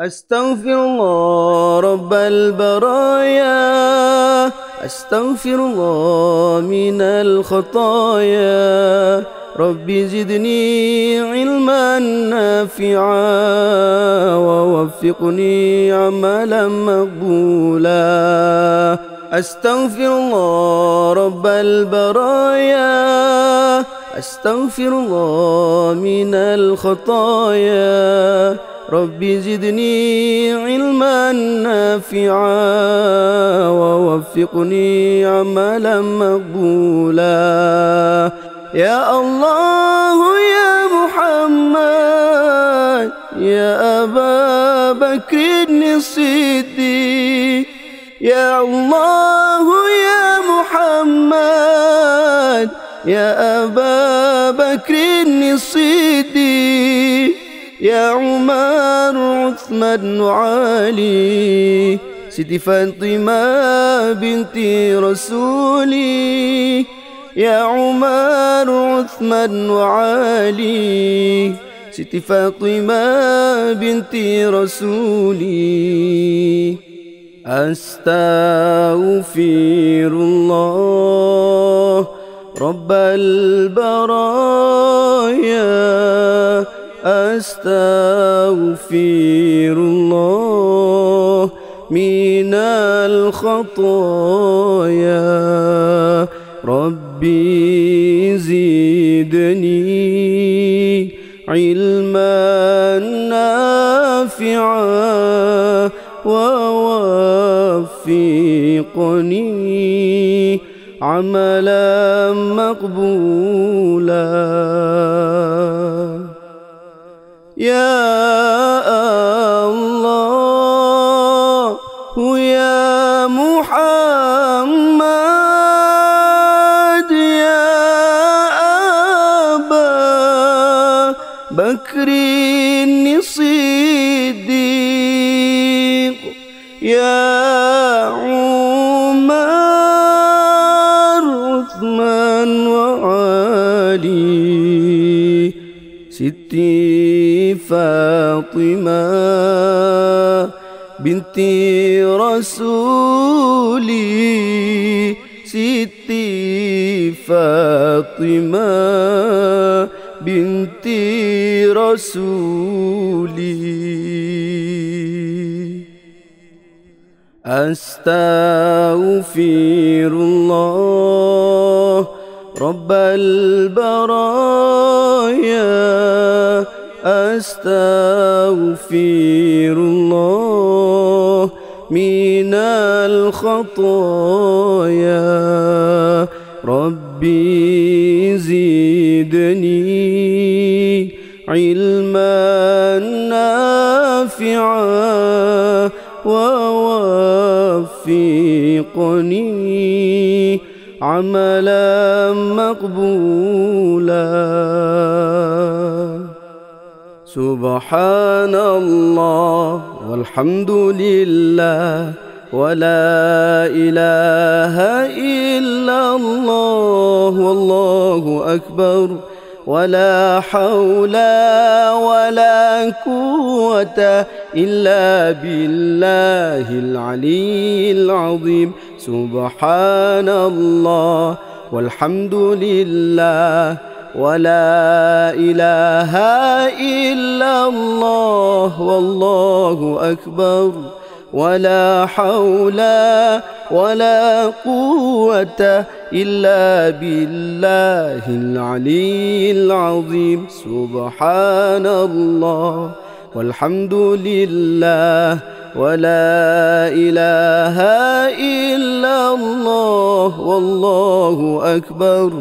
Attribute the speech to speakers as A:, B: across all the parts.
A: أستغفر الله رب البرايا أستغفر الله من الخطايا. ربي زدني علما نافعا ووفقني عملا مقبولا. أستغفر الله رب البرايا أستغفر الله من الخطايا. ربي زدني علما نافعا ووفقني عملا مقبولا. يا الله يا محمد يا أبا بكر الصديق. يا الله يا محمد يا أبا بكر الصديق. يا عمر عثمان وعلي سيدي فاطمة بنت رسولي. يا عمر عثمان وعلي سيدي فاطمة بنت رسولي. أستغفر الله رب البرايا. أستغفر الله من الخطايا. ربي زدني علما نافعا ووفقني عملا مقبولا. يا الله يا محمد يا أبا بكر الصديق يا عمر عثمان وعلي. ستي فاطمة بنت رسولي. ستي فاطمة بنت رسولي. أستغفر الله رب البرايا أستغفر الله من الخطايا. ربي زدني علما نافعا ووفقني عملا مقبولا. سبحان الله والحمد لله ولا إله إلا الله والله أكبر ولا حول ولا قوة إلا بالله العلي العظيم سبحان الله والحمد لله ولا إله إلا الله والله أكبر ولا حول ولا قوة إلا بالله العلي العظيم سبحان الله والحمد لله ولا إله إلا الله والله أكبر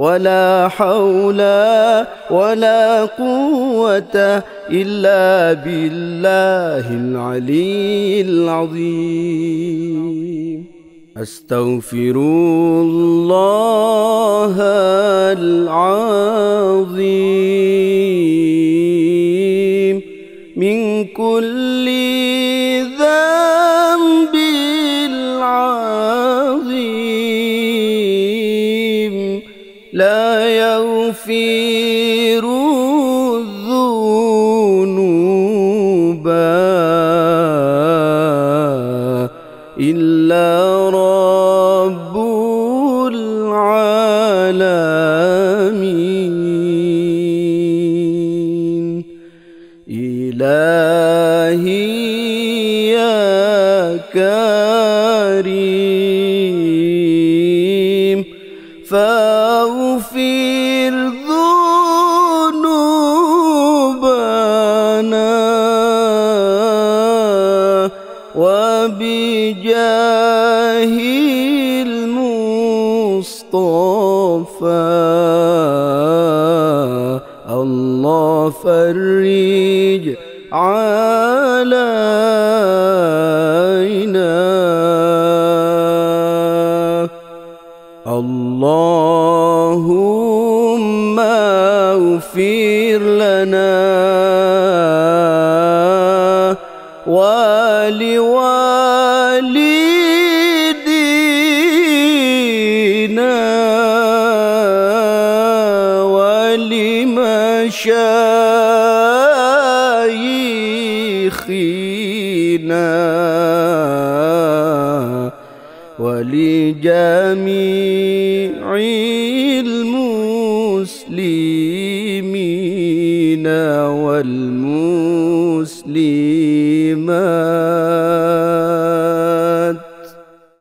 A: ولا حول ولا قوة إلا بالله العلي العظيم. أستغفر الله العظيم. من كل تفير الذنوب إلا رب العالمين. إلهي يا كريم فأوفي وبجاه المصطفى. الله فرج علينا. اللهم اغفر لنا ولوالدينا. ولمشايخنا ولجميع